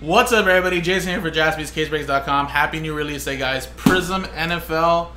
What's up, everybody? Jason here for jaspyscasebreaks.com. Happy new release day, guys. Prizm NFL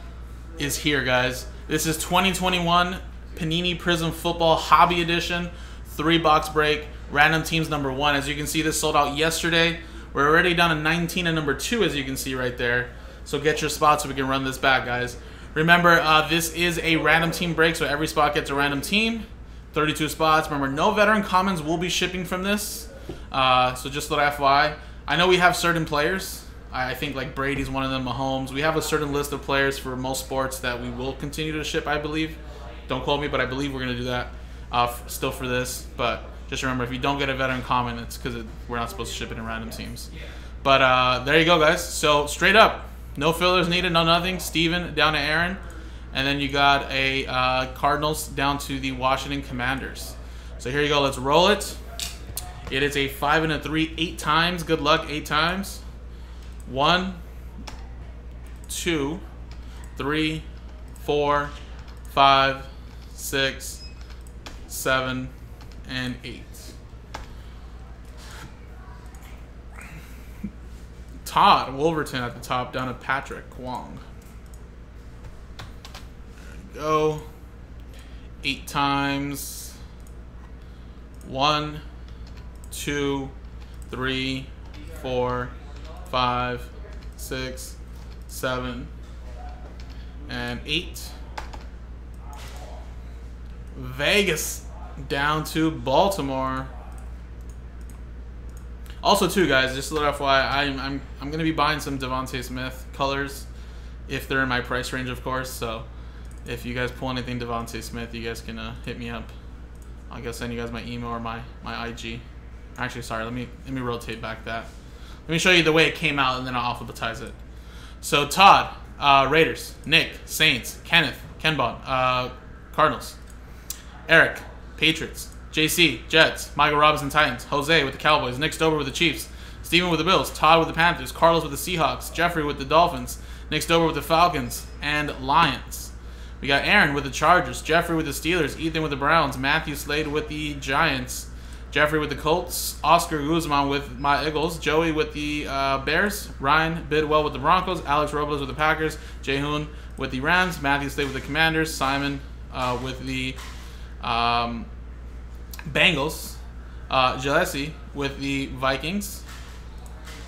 is here, guys. This is 2021 Panini Prizm Football Hobby Edition, three box break, random teams number one. As you can see, this sold out yesterday. We're already down to 19 and number two, as you can see right there. So get your spot so we can run this back, guys. Remember, uh, this is a random team break, so every spot gets a random team. 32 spots. Remember, no veteran commons will be shipping from this. Uh, so just little FY. I know we have certain players. I think like Brady's one of them, Mahomes. We have a certain list of players for most sports that we will continue to ship, I believe. Don't quote me, but I believe we're going to do that uh, still for this. But just remember, if you don't get a veteran common, it's because it, we're not supposed to ship it in random teams. But uh, there you go, guys. So straight up, no fillers needed, no nothing. Steven down to Aaron. And then you got a uh, Cardinals down to the Washington Commanders. So here you go. Let's roll it. It is a five and a three, eight times. Good luck, eight times. One, two, three, four, five, six, seven, and eight. Todd Wolverton at the top, down to Patrick Kwong. Go. Eight times. One, two, three, four, five, six, seven, and eight. Vegas down to Baltimore. Also, too, guys, just a little FYI, I'm I'm I'm gonna be buying some DeVonta Smith colors, if they're in my price range, of course. So, if you guys pull anything DeVonta Smith, you guys can uh, hit me up. I'll go send you guys my email or my my IG. Actually, sorry, let me let me rotate back that. Let me show you the way it came out, and then I'll alphabetize it. So Todd, uh, Raiders, Nick, Saints, Kenneth, Kenbon, uh, Cardinals, Eric, Patriots, JC, Jets, Michael Robinson, Titans, Jose with the Cowboys, Nick Stover with the Chiefs, Steven with the Bills, Todd with the Panthers, Carlos with the Seahawks, Jeffrey with the Dolphins, Nick Stover with the Falcons, and Lions. We got Aaron with the Chargers, Jeffrey with the Steelers, Ethan with the Browns, Matthew Slade with the Giants, Jeffrey with the Colts, Oscar Guzman with my Eagles, Joey with the uh, Bears, Ryan Bidwell with the Broncos, Alex Robles with the Packers, Jehoon with the Rams, Matthew Slade with the Commanders, Simon uh, with the um, Bengals, uh, Gillespie with the Vikings,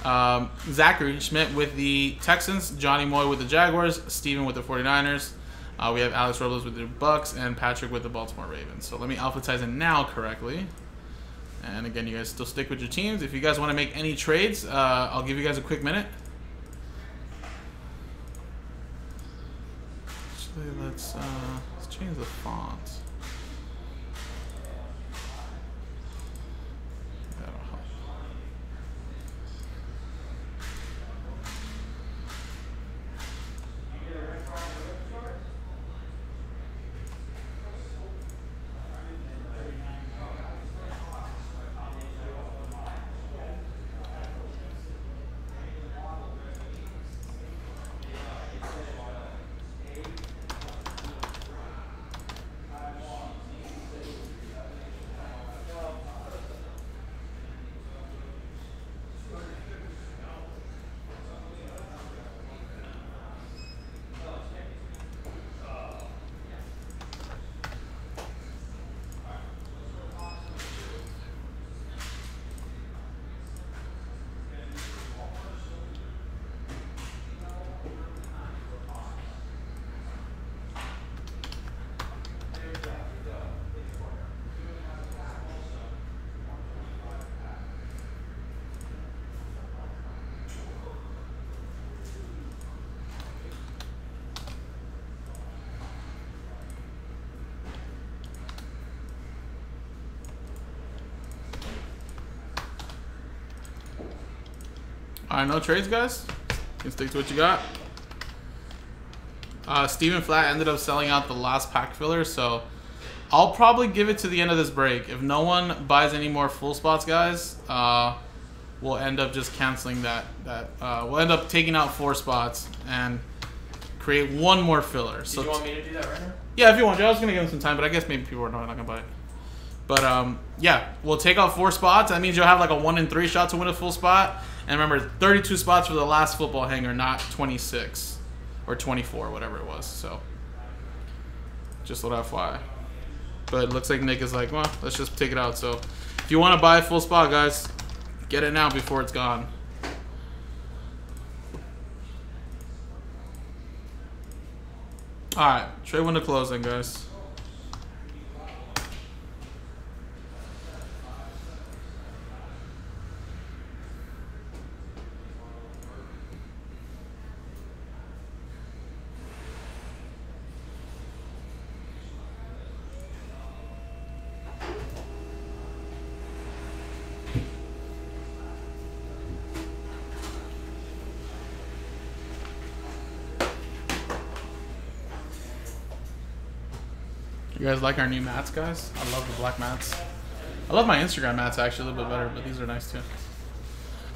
um, Zachary Schmidt with the Texans, Johnny Moy with the Jaguars, Steven with the 49ers. Uh, we have Alex Robles with the Bucks and Patrick with the Baltimore Ravens. So let me alphabetize it now correctly. And again, you guys still stick with your teams. If you guys want to make any trades, uh, I'll give you guys a quick minute. Actually, let's, uh, let's change the font. All right, no trades, guys. You can stick to what you got. Uh, Stephen Flat ended up selling out the last pack filler, so I'll probably give it to the end of this break. If no one buys any more full spots, guys, uh, we'll end up just canceling that. That uh, we'll end up taking out four spots and create one more filler. Did So you want me to do that right now? yeah, if you want, I was gonna give him some time, but I guess maybe people are not, not gonna buy it. But um, yeah, we'll take out four spots. That means you'll have like a one in three shot to win a full spot. And remember, 32 spots for the last football hanger, not 26 or 24, whatever it was. So just let FYI. But it looks like Nick is like, well, let's just take it out. So if you want to buy a full spot, guys, get it now before it's gone. All right, trade window closing, guys. You guys like our new mats, guys? I love the black mats. I love my Instagram mats actually a little bit better, but these are nice too.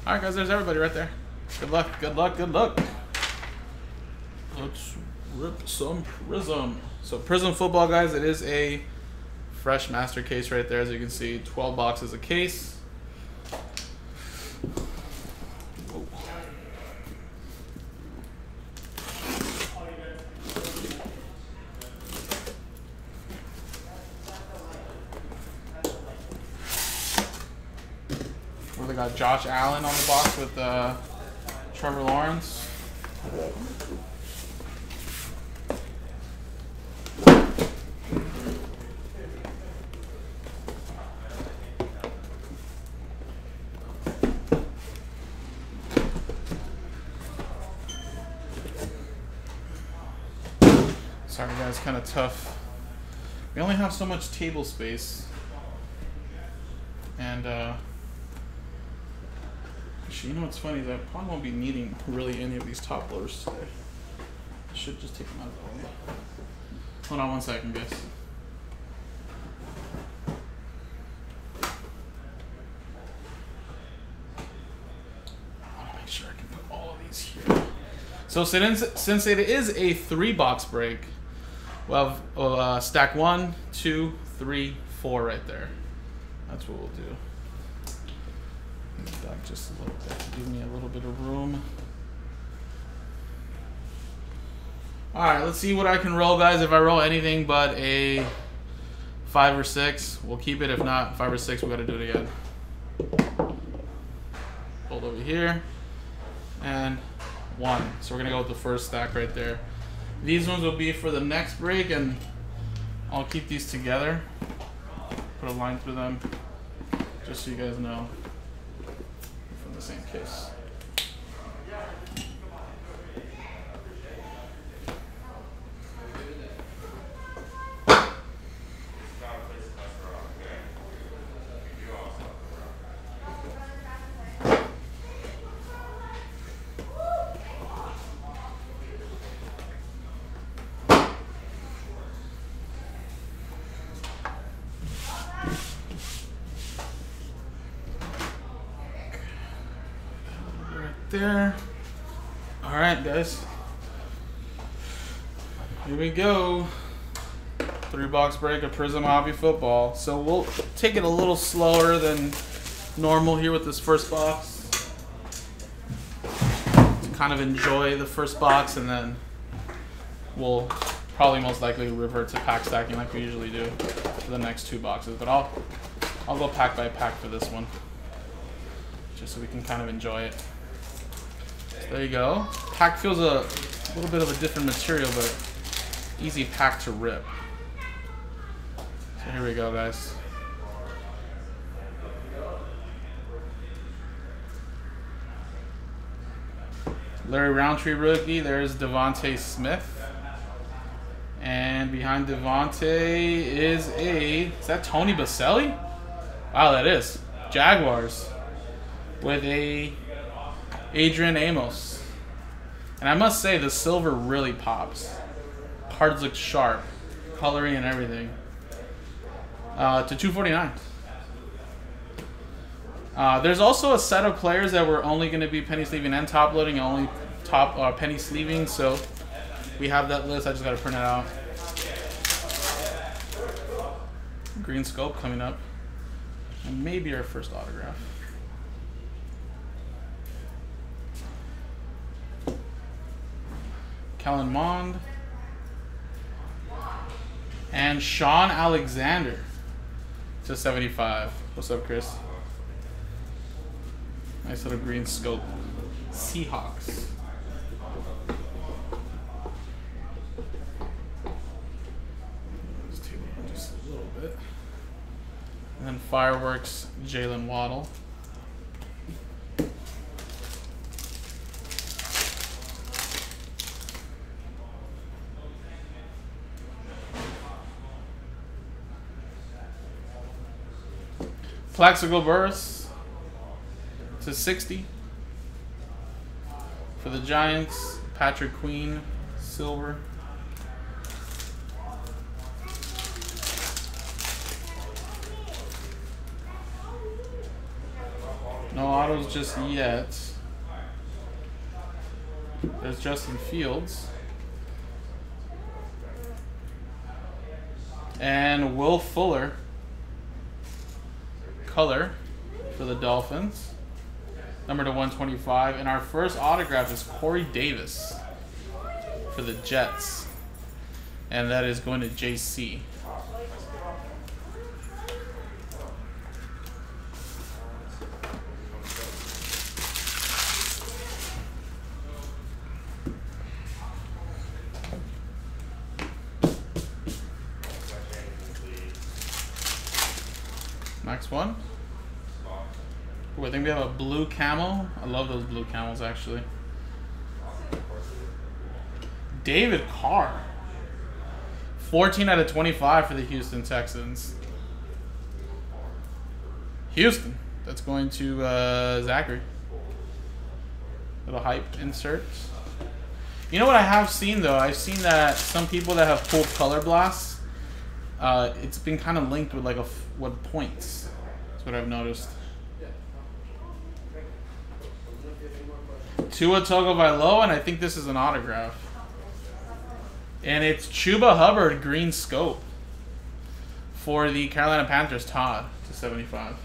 All right, guys, there's everybody right there. Good luck, good luck, good luck. Let's rip some Prizm. So Prizm football, guys, it is a fresh master case right there. As you can see, 12 boxes a case. Got Josh Allen on the box with uh, Trevor Lawrence. Sorry guys, kind of tough. We only have so much table space. And uh Actually, you know what's funny is I probably won't be needing really any of these top loaders today. I should just take them out of the way. Hold on one second, guys. Make sure I can put all of these here. So since, since it is a three box break, we'll have uh, stack one, two, three, four right there. That's what we'll do back just a little bit to give me a little bit of room. Alright, let's see what I can roll, guys. If I roll anything but a five or six, we'll keep it. If not, five or six, we gotta do it again. Hold over here. And one. So we're gonna go with the first stack right there. These ones will be for the next break, and I'll keep these together. Put a line through them, just so you guys know the same case. There. All right, guys. Here we go. Three box break of Prizm Hobby Football. So we'll take it a little slower than normal here with this first box. To kind of enjoy the first box and then we'll probably most likely revert to pack stacking like we usually do for the next two boxes. But I'll I'll go pack by pack for this one. Just so we can kind of enjoy it. There you go. Pack feels a little bit of a different material, but easy pack to rip. So here we go, guys. Larry Rountree rookie. There's DeVonta Smith. And behind DeVonta is a... Is that Tony Boselli? Wow, that is. Jaguars. With a Adrian Amos. And I must say, the silver really pops. Cards look sharp, coloring and everything. Uh, to 249. Uh, there's also a set of players that were only going to be penny sleeving and top loading, only top uh, penny sleeving. So we have that list. I just got to print it out. green scope coming up. And maybe our first autograph. Kellen Mond. And Shaun Alexander to 75. What's up, Chris? Nice little green scope. Seahawks. Just a little bit. And then fireworks, Jaylen Waddle. Plaxico Burress to 60. For the Giants, Patrick Queen, silver. No autos just yet. There's Justin Fields. And Will Fuller color for the Dolphins. Number to 125. And our first autograph is Corey Davis for the Jets. And that is going to JC. Next one. Ooh, I think we have a blue camel. I love those blue camels actually. David Carr. 14 out of 25 for the Houston Texans. Houston. That's going to uh, Zachary. Little hype inserts. You know what I have seen though? I've seen that some people that have pulled color blasts, uh, it's been kind of linked with like a f- what points. That's what I've noticed. Tua Tagovailoa, and I think this is an autograph. And it's Chuba Hubbard green scope for the Carolina Panthers. Todd to 75.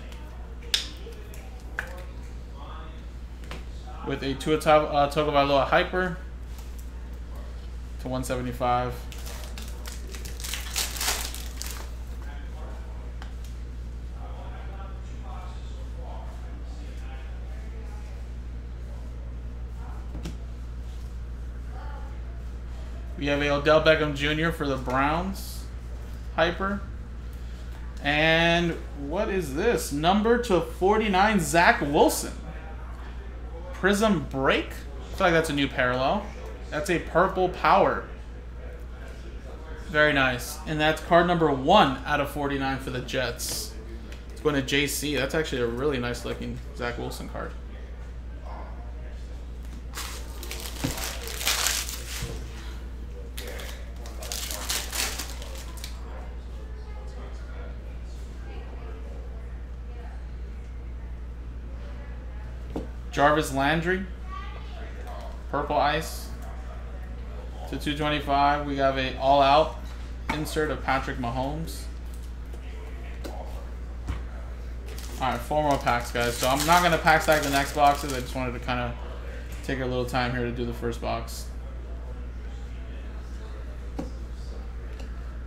With a Tua uh, Tagovailoa hyper to 175. We have a Odell Beckham Jr. for the Browns. Hyper. And what is this? Number to 49, Zach Wilson. Prizm Break. I feel like that's a new parallel. That's a purple power. Very nice. And that's card number one out of 49 for the Jets. It's going to JC. That's actually a really nice looking Zach Wilson card. Jarvis Landry, purple ice to 225. We have a all out insert of Patrick Mahomes. All right, four more packs, guys. So I'm not gonna pack stack the next boxes. I just wanted to kind of take a little time here to do the first box.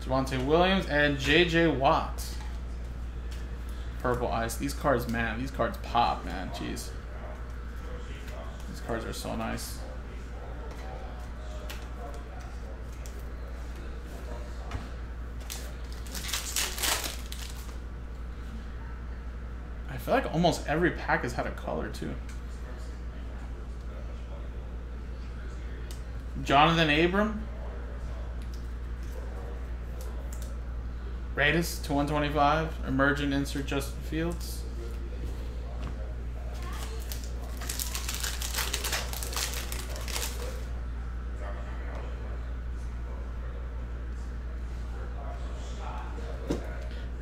Javonte Williams and J.J. Watt. Purple ice. These cards, man, these cards pop, man. Jeez. Cards are so nice. I feel like almost every pack has had a color too. Jonathan Abram. Raiders to 125. Emergent insert Justin Fields.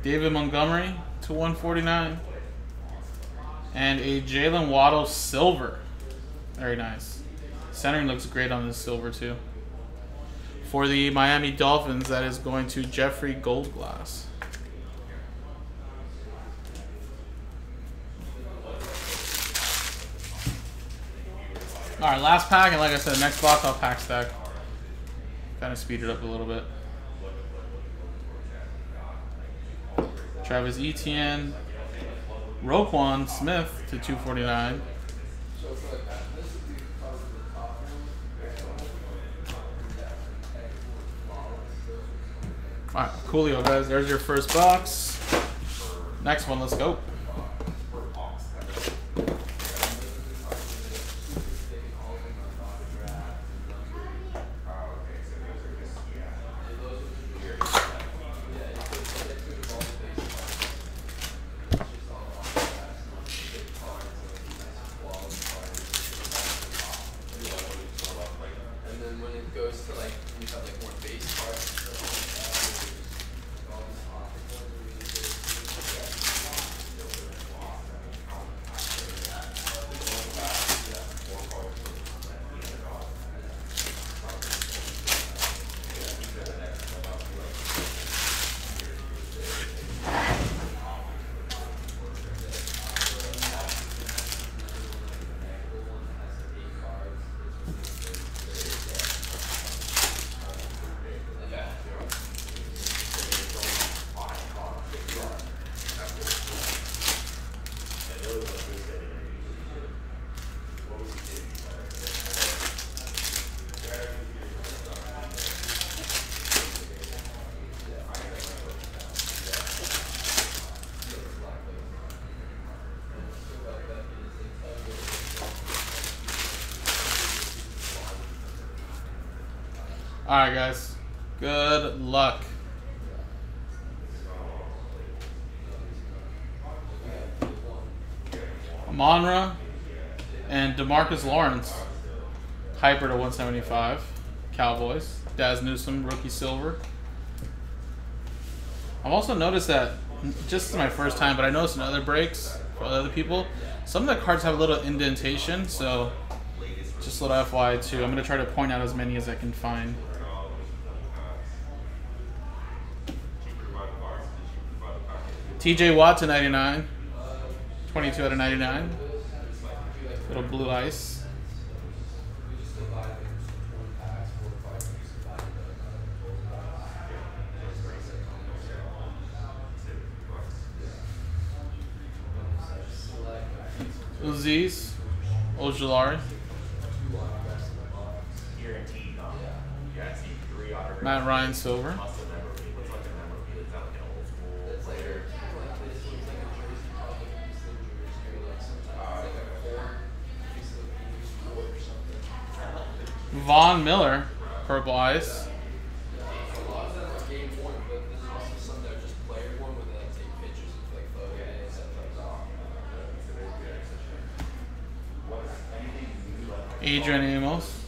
David Montgomery to 149. And a Jaylen Waddle silver. Very nice. Centering looks great on this silver, too. For the Miami Dolphins, that is going to Jeffrey Goldglass. All right, last pack, and like I said, next box, I'll pack stack. Kind of speed it up a little bit. Travis Etienne, Roquan Smith to 249. Alright, coolio guys. There's your first box. Next one, let's go. And then when it goes to like, when you have like more base parts and stuff like that, all these topic ones where you just- Alright, guys. Good luck. Monra and Demarcus Lawrence. Hyper to 175. Cowboys. Dazz Newsome, rookie silver. I've also noticed that, just my first time, but I noticed in other breaks for other people, some of the cards have a little indentation, so just a little FYI too. I'm going to try to point out as many as I can find. TJ Watt to 99. 22 out of 99. Little blue ice. Azeez. Ojulari. guaranteed. Yeah, I see three autographs. Matt Ryan Silver. Must have never be. Looks like a memorabilia. It's not like an old school player. Like this looks like a jersey, probably a Houston jersey, or like sometimes it's like a four, Houston Blues four or something. Von Miller. Purple ice. A lot of them are game one, but there's also some that are just player one where they like take pictures of like photos and Miller, Purple that. Adrian Amos.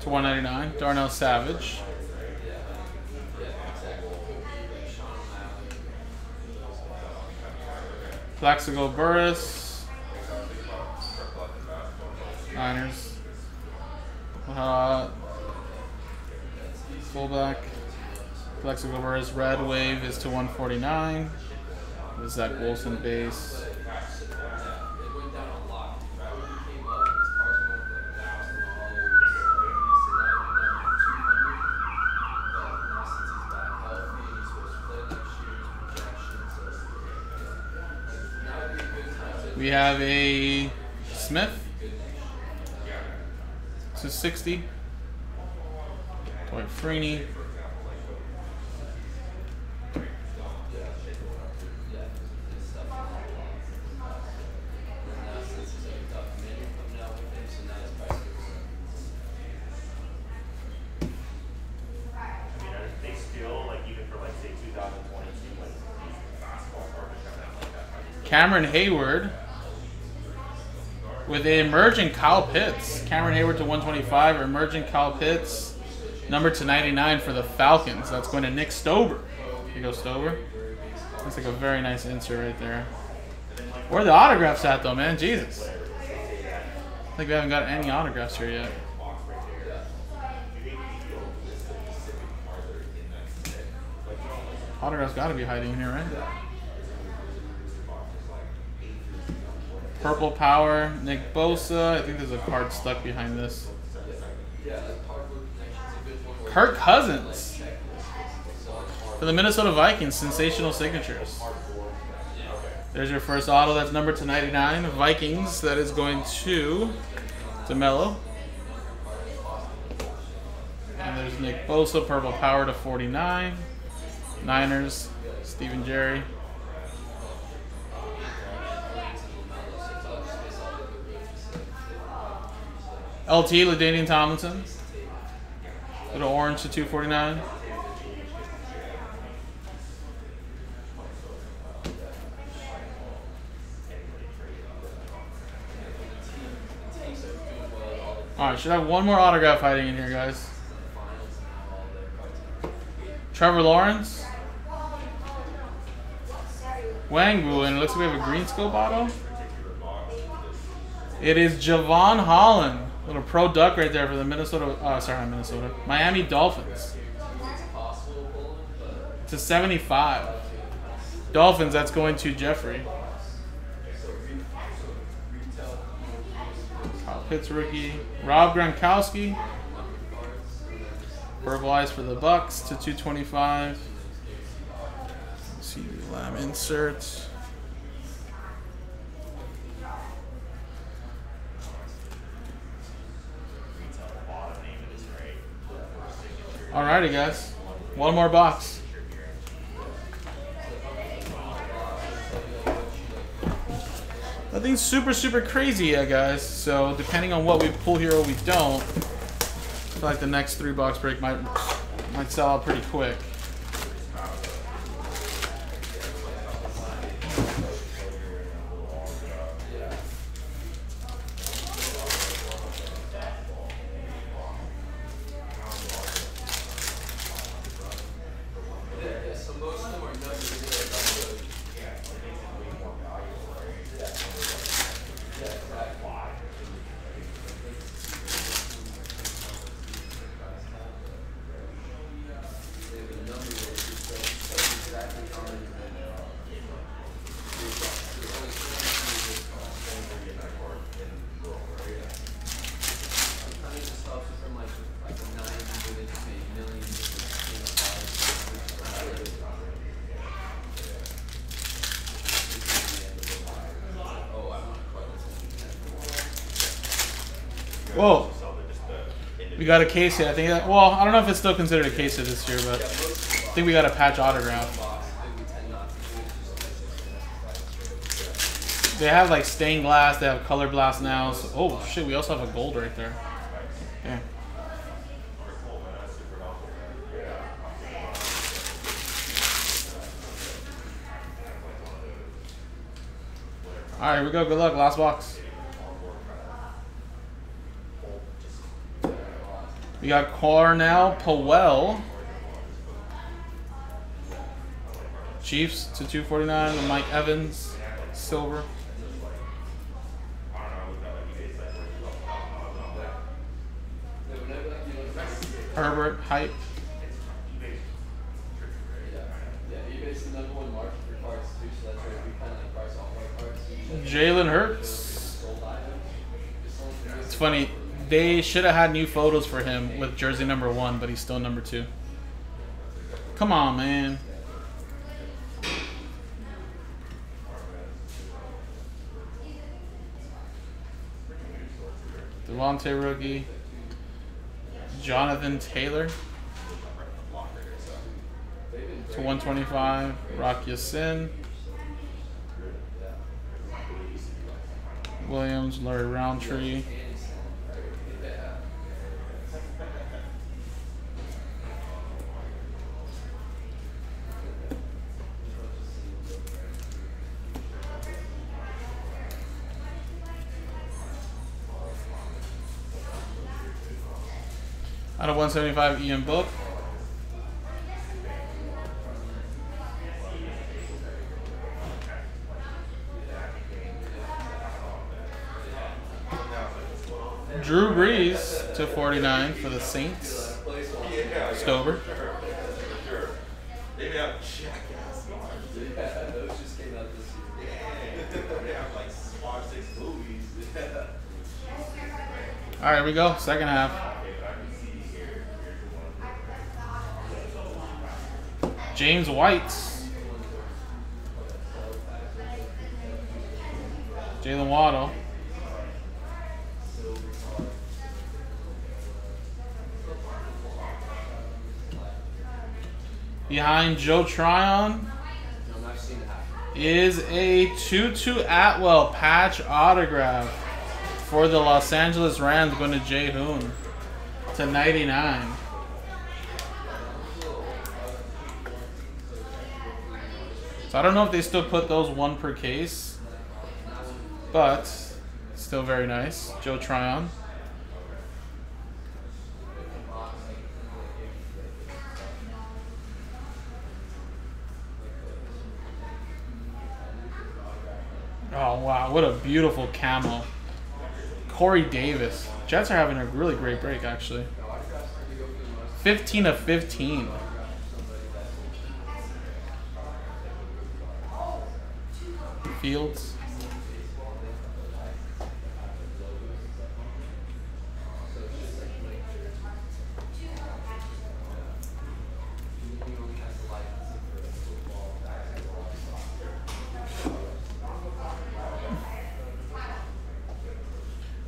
To 199. Darnell Savage. Plaxico Burress. Niners. Uh, fullback. Plaxico Burress. Red Wave is to 149. The Zach Wilson base. We have a Smith. To 60. Toy Freeney. now since he's like a documentary coming out with him, so now his price goes up. I mean, are they still like even for like say 2022 like these basketball cards are coming out like that? Are these Cameron Heyward. With emerging Kyle Pitts. Cameron Heyward to 125. Emerging Kyle Pitts. Number to 99 for the Falcons. That's going to Nick Stover. Here goes go, Stover. Looks like a very nice insert right there. Where are the autographs at, though, man? Jesus. I think we haven't got any autographs here yet. Autographs got to be hiding in here, right? Purple Power, Nick Bosa. I think there's a card stuck behind this. Kirk Cousins for the Minnesota Vikings. Sensational signatures. There's your first auto. That's number to 99. Vikings. That is going to DeMello. And there's Nick Bosa, Purple Power to 49. Niners, Stephen Jerry. LT, LaDainian Tomlinson. Little orange to 249. Alright, should I have one more autograph hiding in here, guys. Trevor Lawrence. Wangwu, and it looks like we have a green scope auto. It is Jevon Holland. Little pro duck right there for the Minnesota, uh, sorry, not Minnesota. Miami Dolphins. To 75. Dolphins, that's going to Jeffrey. Kyle Pitts rookie. Rob Gronkowski. Eyes for the Bucks to 225. CeeDee Lamb insert. Alrighty, guys. One more box. Nothing super, super crazy yet, guys. So, depending on what we pull here or we don't, I feel like the next three box break might might sell out pretty quick. yeah, so most of them are number zero. number- Yeah, exactly. They have a number that just says says exactly how many men there are. There's there's only twenty-two in this card. Sometimes it stops it from like like a nine unit to a million, you know, five. which is kind of like- Oh, I want to quite listen. Whoa. We got a case here. I think. That, well, I don't know if it's still considered a case here this year, but I think we got a patch autograph. Box, I think we tend not to do it, just They have like stained glass. They have color blast now. So, oh shit! We also have a gold right there. Yeah. All right, we go. Good luck. Last box. We got Cornell Powell. Chiefs to 249. Mike Evans, silver. Herbert, hype. Jalen Hurts. It's funny. They should have had new photos for him with jersey number one, but he's still number two. Come on, man. DeVonta rookie. Jonathan Taylor to 125. Rock Ya-Sin. Williams, Larry Rountree. 175, Ian Book. Drew Brees to 49 for the Saints. Stover. All right, here we go. Second half. James White. Jaylen Waddle. Behind Joe Tryon is a Tutu Atwell patch autograph for the Los Angeles Rams going to Jay Hoon to 99. So I don't know if they still put those one per case, but still very nice. Joe Tryon. Oh wow, what a beautiful camo. Corey Davis. Jets are having a really great break actually. 15 of 15. Fields.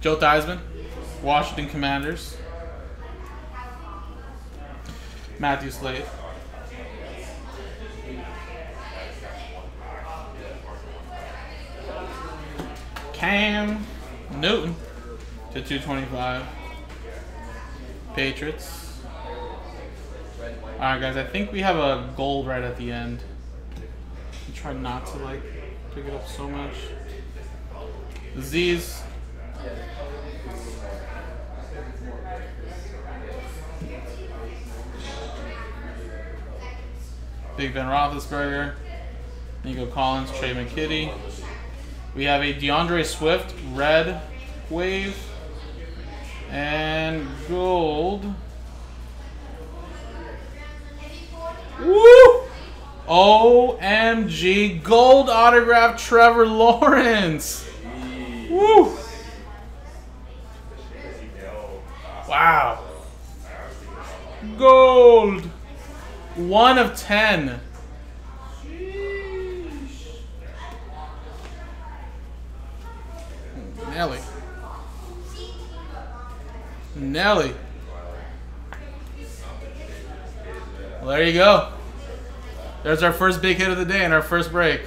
Joe Theismann, Washington Commanders. Matthew Slade. Cam Newton to 225. Patriots. Alright guys, I think we have a gold right at the end. I'm trying not to like pick it up so much. Z's. Big Ben Roethlisberger, Nico Collins, Tre' McKitty. We have a D'Andre Swift red wave and gold. Woo! OMG gold autograph Trevor Lawrence. Woo! Wow. Gold. One of ten. Nelly. Nelly. Well, there you go. There's our first big hit of the day and our first break.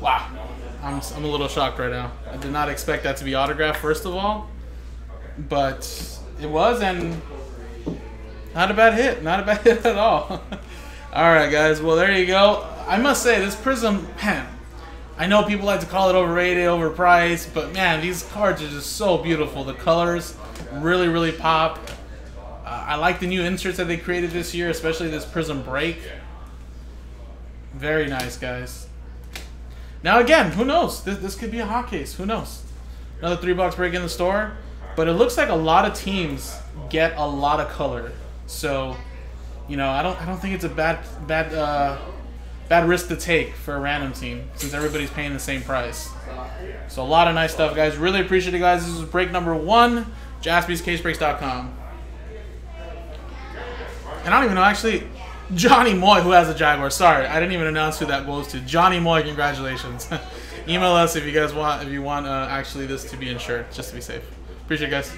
Wow. I'm, I'm a little shocked right now. I did not expect that to be autographed, first of all. But it was, and not a bad hit. Not a bad hit at all. all right, guys. Well, there you go. I must say, this Prizm, man, I know people like to call it overrated, overpriced, but man, these cards are just so beautiful. The colors really, really pop. Uh, I like the new inserts that they created this year, especially this Prizm Break. Very nice, guys. Now again, who knows? This, this could be a hot case. Who knows? Another three bucks break in the store. But it looks like a lot of teams get a lot of color. So, you know, I don't I don't think it's a bad bad uh, bad risk to take for a random team since everybody's paying the same price. So a lot of nice stuff, guys. Really appreciate it, guys. This is break number one. JaspysCaseBreaks.com. And I don't even know actually. Johnny Moy, who has a Jaguar. Sorry, I didn't even announce who that goes to. Johnny Moy, congratulations. Email us if you guys want if you want uh, actually this to be insured, just to be safe. Appreciate it, guys.